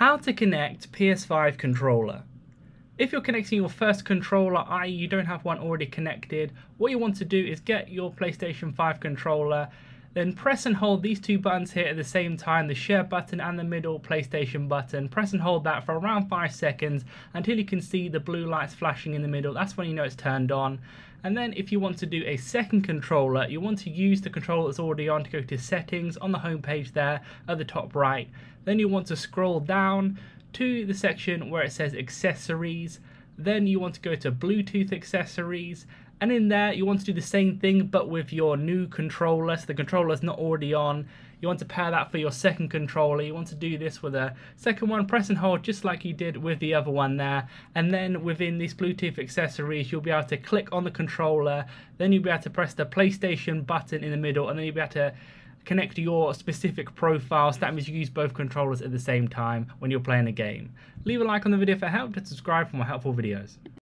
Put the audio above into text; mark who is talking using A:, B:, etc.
A: How to connect PS5 controller. If you're connecting your first controller, i.e. you don't have one already connected, what you want to do is get your PlayStation 5 controller, then press and hold these two buttons here at the same time, the share button and the middle PlayStation button. Press and hold that for around 5 seconds until you can see the blue lights flashing in the middle. That's when you know it's turned on. And then if you want to do a second controller, you want to use the controller that's already on to go to settings on the home page there at the top right. Then you want to scroll down to the section where it says accessories. Then you want to go to Bluetooth accessories and in there you want to do the same thing but with your new controller so the controller is not already on you want to pair that for your second controller you want to do this with a second one press and hold just like you did with the other one there and then within these bluetooth accessories you'll be able to click on the controller then you'll be able to press the playstation button in the middle and then you'll be able to connect your specific profiles. That means you use both controllers at the same time when you're playing a game. Leave a like on the video if it helped and subscribe for more helpful videos.